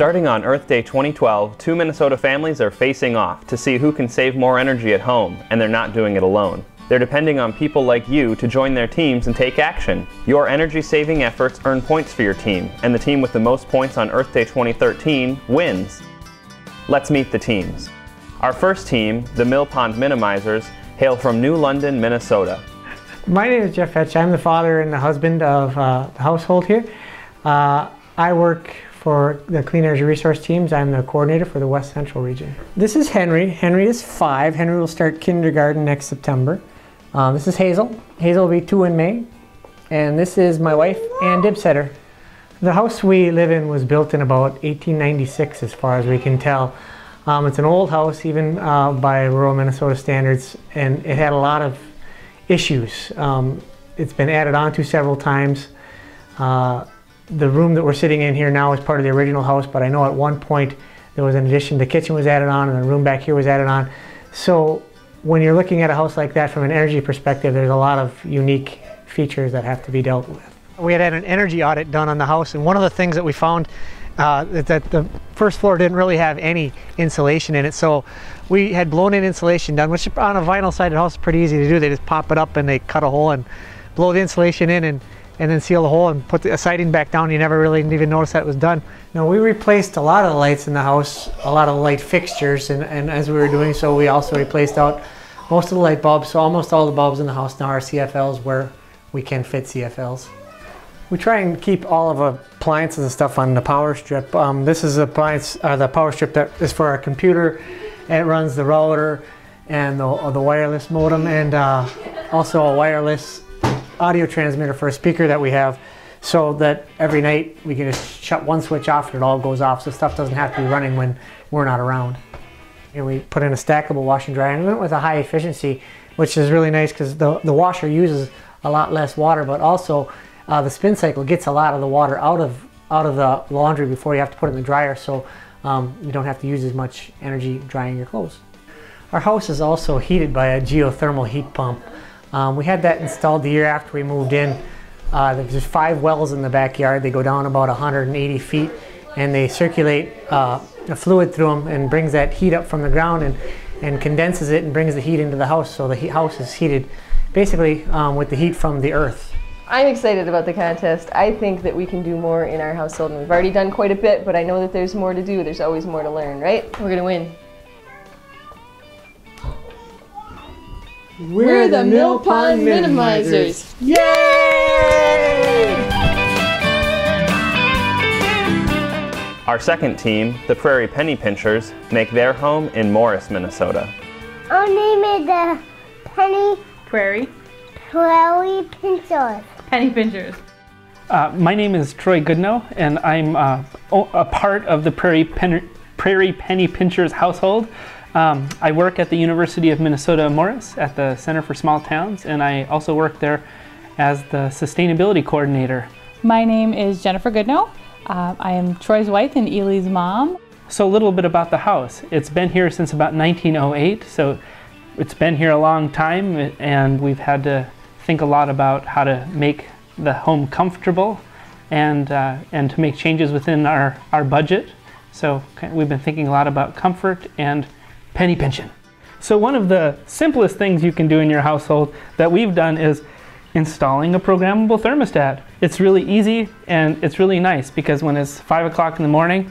Starting on Earth Day 2012, two Minnesota families are facing off to see who can save more energy at home, and they're not doing it alone. They're depending on people like you to join their teams and take action. Your energy saving efforts earn points for your team, and the team with the most points on Earth Day 2013 wins. Let's meet the teams. Our first team, the Mill Pond Minimizers, hail from New London, Minnesota. My name is Jeff Fetch. I'm the father and the husband of uh, the household here. Uh, I work for the Clean Energy Resource Teams. I'm the coordinator for the West Central region. This is Henry. Henry is five. Henry will start kindergarten next September. Um, this is Hazel. Hazel will be two in May. And this is my wife, Ann Dibsetter. The house we live in was built in about 1896 as far as we can tell. Um, it's an old house even uh, by rural Minnesota standards and it had a lot of issues. Um, it's been added on to several times. Uh, the room that we're sitting in here now is part of the original house, but I know at one point there was an addition, the kitchen was added on and the room back here was added on. So when you're looking at a house like that from an energy perspective, there's a lot of unique features that have to be dealt with. We had had an energy audit done on the house and one of the things that we found uh, that the first floor didn't really have any insulation in it. So we had blown in insulation done, which on a vinyl sided house is pretty easy to do. They just pop it up and they cut a hole and blow the insulation in and and then seal the hole and put the siding back down. You never really even notice that it was done. Now we replaced a lot of the lights in the house, a lot of light fixtures, and, and as we were doing so, we also replaced out most of the light bulbs. So almost all the bulbs in the house now are CFLs where we can fit CFLs. We try and keep all of appliances and stuff on the power strip. Um, this is appliance, uh, the power strip that is for our computer. It runs the router and the, the wireless modem and uh, also a wireless audio transmitter for a speaker that we have so that every night we can just shut one switch off and it all goes off so stuff doesn't have to be running when we're not around. And we put in a stackable dryer and we went with a high efficiency which is really nice because the, the washer uses a lot less water but also uh, the spin cycle gets a lot of the water out of out of the laundry before you have to put it in the dryer so um, you don't have to use as much energy drying your clothes. Our house is also heated by a geothermal heat pump. Um, we had that installed the year after we moved in. Uh, there's five wells in the backyard. They go down about 180 feet and they circulate uh, a fluid through them and brings that heat up from the ground and, and condenses it and brings the heat into the house. So the house is heated basically um, with the heat from the earth. I'm excited about the contest. I think that we can do more in our household and we've already done quite a bit, but I know that there's more to do. There's always more to learn, right? We're gonna win. We're the Mill Pond Minimizers. Yay! Our second team, the Prairie Penny Pinchers, make their home in Morris, Minnesota. Our name is the Penny Prairie Prairie Pinchers. Penny Pinchers. Uh, my name is Troy Goodnow, and I'm uh, a part of the Prairie, Pen Prairie Penny Pinchers household. Um, I work at the University of Minnesota Morris at the Center for Small Towns, and I also work there as the sustainability coordinator. My name is Jennifer Goodnow. Uh, I am Troy's wife and Eli's mom. So a little bit about the house. It's been here since about 1908, so it's been here a long time, and we've had to think a lot about how to make the home comfortable and, uh, and to make changes within our, our budget. So we've been thinking a lot about comfort and penny pinching. So one of the simplest things you can do in your household that we've done is installing a programmable thermostat. It's really easy and it's really nice because when it's five o'clock in the morning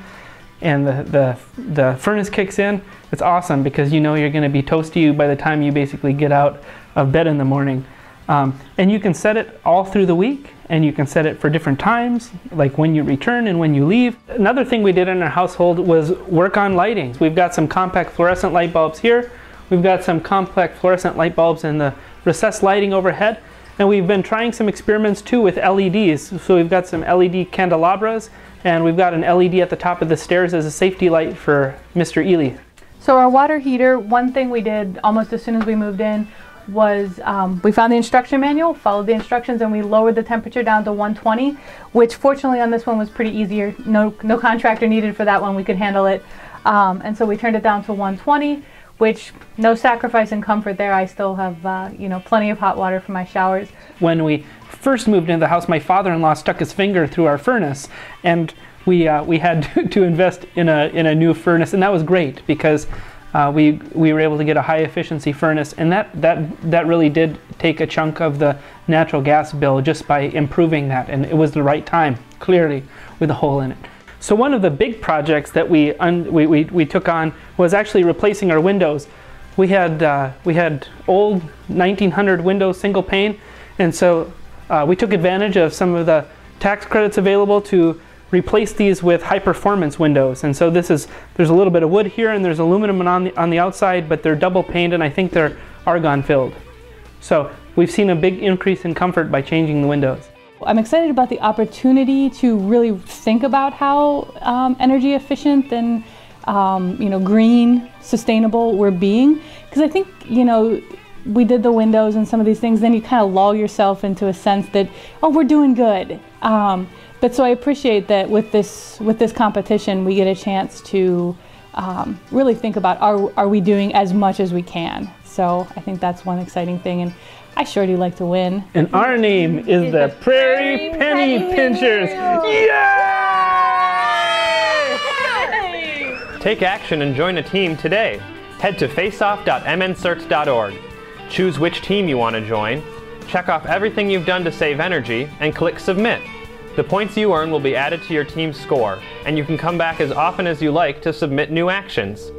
and the, the, the furnace kicks in, it's awesome because you know you're gonna be toasty you by the time you basically get out of bed in the morning. Um, and you can set it all through the week and you can set it for different times, like when you return and when you leave. Another thing we did in our household was work on lightings. We've got some compact fluorescent light bulbs here. We've got some compact fluorescent light bulbs in the recessed lighting overhead. And we've been trying some experiments too with LEDs. So we've got some LED candelabras and we've got an LED at the top of the stairs as a safety light for Mr. Eli. So our water heater, one thing we did almost as soon as we moved in was um, we found the instruction manual, followed the instructions, and we lowered the temperature down to 120, which fortunately on this one was pretty easier. No, no contractor needed for that one. We could handle it. Um, and so we turned it down to 120, which no sacrifice in comfort there. I still have, uh, you know, plenty of hot water for my showers. When we first moved into the house, my father-in-law stuck his finger through our furnace, and we, uh, we had to, to invest in a, in a new furnace, and that was great because uh, we, we were able to get a high efficiency furnace, and that, that, that really did take a chunk of the natural gas bill just by improving that, and it was the right time, clearly, with a hole in it. So one of the big projects that we, we, we, we took on was actually replacing our windows. We had, uh, we had old 1900 windows single pane, and so uh, we took advantage of some of the tax credits available to replace these with high performance windows. And so this is, there's a little bit of wood here and there's aluminum on the, on the outside, but they're double paned and I think they're argon filled. So we've seen a big increase in comfort by changing the windows. I'm excited about the opportunity to really think about how um, energy efficient and um, you know green, sustainable we're being. Because I think you know we did the windows and some of these things, then you kind of lull yourself into a sense that oh we're doing good. Um, but so I appreciate that with this with this competition, we get a chance to um, really think about are are we doing as much as we can. So I think that's one exciting thing, and I sure do like to win. And our name is the Prairie Penny Pinchers. Yay! Take action and join a team today. Head to faceoff.mncerts.org. Choose which team you want to join, check off everything you've done to save energy, and click Submit. The points you earn will be added to your team's score, and you can come back as often as you like to submit new actions.